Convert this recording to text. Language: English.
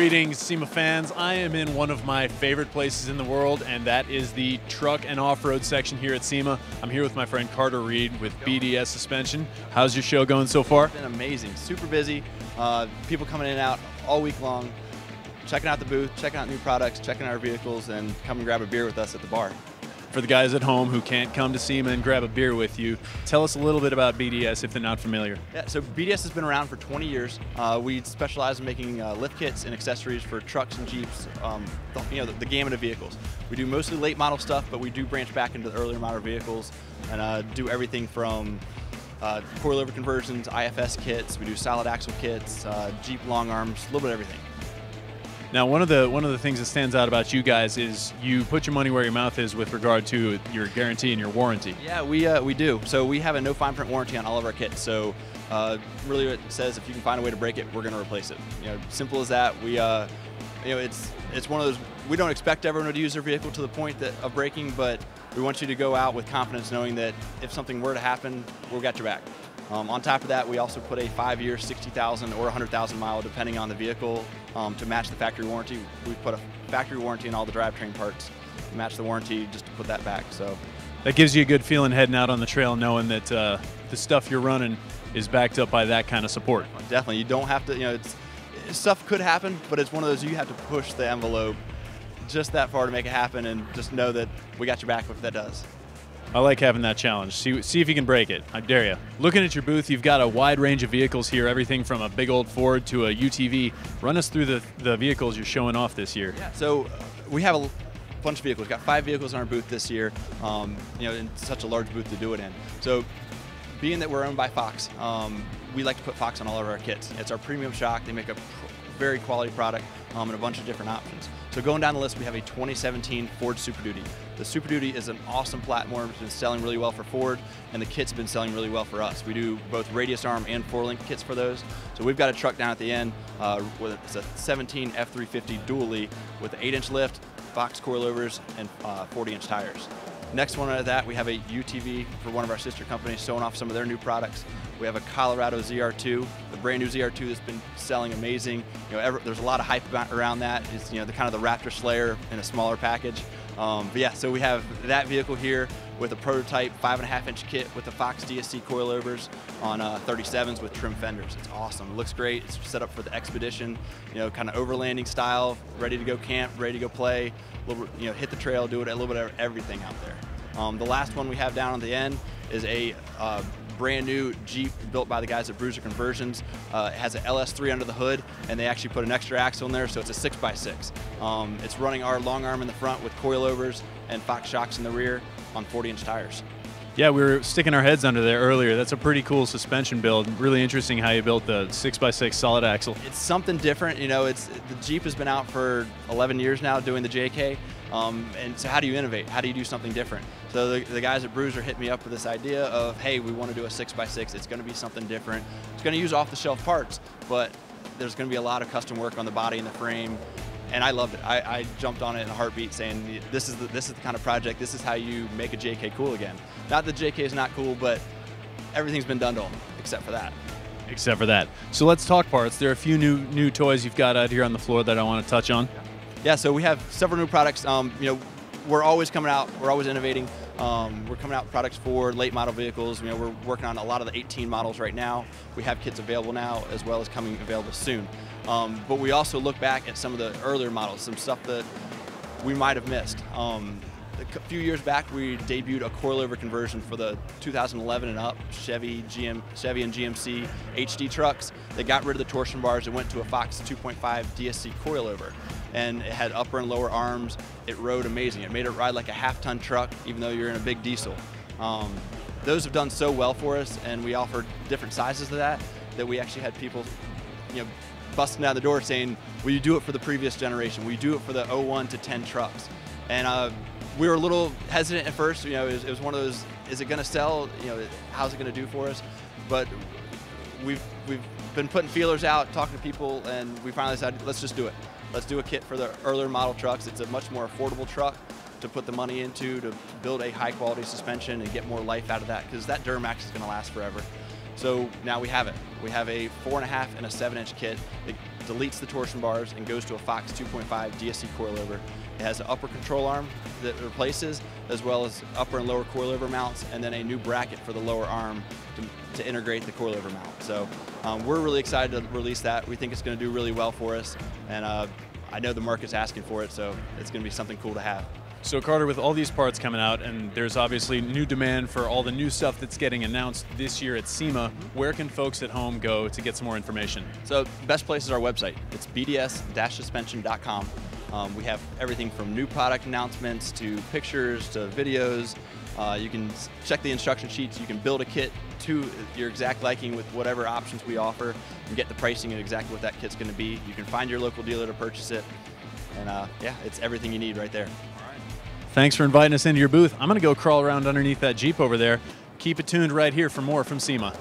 Greetings, SEMA fans. I am in one of my favorite places in the world, and that is the truck and off-road section here at SEMA. I'm here with my friend Carter Reed with BDS Suspension. How's your show going so far? It's been amazing, super busy. Uh, people coming in and out all week long, checking out the booth, checking out new products, checking out our vehicles, and come and grab a beer with us at the bar. For the guys at home who can't come to SEMA and grab a beer with you, tell us a little bit about BDS if they're not familiar. Yeah, so BDS has been around for 20 years. Uh, we specialize in making uh, lift kits and accessories for trucks and Jeeps, um, the, you know, the, the, gamut of vehicles. We do mostly late model stuff, but we do branch back into the earlier model vehicles and uh, do everything from uh, coilover conversions, IFS kits, we do solid axle kits, uh, Jeep long arms, a little bit of everything. Now, one of the one of the things that stands out about you guys is you put your money where your mouth is with regard to your guarantee and your warranty. Yeah, we uh, we do. So we have a no fine print warranty on all of our kits. So uh, really, it says if you can find a way to break it, we're going to replace it. You know, simple as that. We uh, you know, it's it's one of those. We don't expect everyone to use their vehicle to the point that, of breaking, but we want you to go out with confidence, knowing that if something were to happen, we'll get your back. Um, on top of that, we also put a five-year, 60,000 or 100,000 mile, depending on the vehicle, um, to match the factory warranty. We put a factory warranty in all the drivetrain parts to match the warranty, just to put that back. So that gives you a good feeling heading out on the trail, knowing that uh, the stuff you're running is backed up by that kind of support. Definitely, you don't have to. You know, it's stuff could happen, but it's one of those you have to push the envelope just that far to make it happen, and just know that we got your back if that does. I like having that challenge. See, see if you can break it. I dare you. Looking at your booth, you've got a wide range of vehicles here, everything from a big old Ford to a UTV. Run us through the, the vehicles you're showing off this year. Yeah, so uh, we have a bunch of vehicles. We've got five vehicles in our booth this year, um, you know, in such a large booth to do it in. So being that we're owned by Fox, um, we like to put Fox on all of our kits. It's our premium shock. They make a very quality product um, and a bunch of different options. So going down the list, we have a 2017 Ford Super Duty. The Super Duty is an awesome platform. It's been selling really well for Ford, and the kits have been selling really well for us. We do both radius arm and four link kits for those. So we've got a truck down at the end. Uh, with, it's a 17 F350 dually with an 8-inch lift, Fox coilovers, and 40-inch uh, tires. Next one out of that, we have a UTV for one of our sister companies showing off some of their new products. We have a Colorado ZR2, the brand new ZR2 that's been selling amazing. You know, ever, there's a lot of hype around that. It's you know the kind of the Raptor Slayer in a smaller package. Um, but yeah, so we have that vehicle here with a prototype five and a half inch kit with the Fox DSC coilovers on uh, 37s with trim fenders. It's awesome. It looks great. It's set up for the expedition, you know, kind of overlanding style, ready to go camp, ready to go play, little, you know, hit the trail, do it a little bit of everything out there. Um, the last one we have down on the end is a uh, brand new Jeep built by the guys at Bruiser Conversions. Uh, it has an LS3 under the hood, and they actually put an extra axle in there, so it's a 6x6. Um, it's running our long arm in the front with coilovers and Fox shocks in the rear on 40-inch tires. Yeah, we were sticking our heads under there earlier. That's a pretty cool suspension build. Really interesting how you built the 6x6 solid axle. It's something different. You know, it's the Jeep has been out for 11 years now doing the JK. Um, and so how do you innovate? How do you do something different? So the, the guys at Bruiser hit me up with this idea of, hey, we want to do a 6x6. It's going to be something different. It's going to use off-the-shelf parts, but there's going to be a lot of custom work on the body and the frame. And I loved it. I, I jumped on it in a heartbeat saying, this is, the, this is the kind of project, this is how you make a JK cool again. Not that JK is not cool, but everything's been done to them except for that except for that. So let's talk parts. There are a few new new toys you've got out here on the floor that I want to touch on. Yeah, so we have several new products. Um, you know, we're always coming out. We're always innovating. Um, we're coming out products for late model vehicles. You know, we're working on a lot of the 18 models right now. We have kits available now, as well as coming available soon. Um, but we also look back at some of the earlier models, some stuff that we might have missed. Um, a few years back, we debuted a coilover conversion for the 2011 and up Chevy, GM, Chevy and GMC HD trucks. They got rid of the torsion bars and went to a Fox 2.5 DSC coilover. And it had upper and lower arms. It rode amazing. It made it ride like a half-ton truck, even though you're in a big diesel. Um, those have done so well for us, and we offered different sizes of that, that we actually had people, you know, busting down the door saying, will you do it for the previous generation? Will you do it for the 01 to 10 trucks? And uh, we were a little hesitant at first. You know, it was, it was one of those, is it going to sell? You know, how's it going to do for us? But we've, we've been putting feelers out, talking to people, and we finally decided, let's just do it. Let's do a kit for the earlier model trucks. It's a much more affordable truck to put the money into to build a high quality suspension and get more life out of that because that Duramax is going to last forever. So now we have it. We have a four and a half and a seven inch kit. It deletes the torsion bars and goes to a Fox 2.5 DSC coilover. It has an upper control arm that replaces, as well as upper and lower coilover mounts, and then a new bracket for the lower arm to, to integrate the coilover mount. So um, we're really excited to release that. We think it's going to do really well for us, and uh, I know the market's asking for it, so it's going to be something cool to have. So Carter, with all these parts coming out, and there's obviously new demand for all the new stuff that's getting announced this year at SEMA, where can folks at home go to get some more information? So best place is our website. It's bds-suspension.com. Um, we have everything from new product announcements to pictures to videos. Uh, you can check the instruction sheets. You can build a kit to your exact liking with whatever options we offer and get the pricing and exactly what that kit's going to be. You can find your local dealer to purchase it. And uh, yeah, it's everything you need right there. Thanks for inviting us into your booth. I'm going to go crawl around underneath that Jeep over there. Keep it tuned right here for more from SEMA.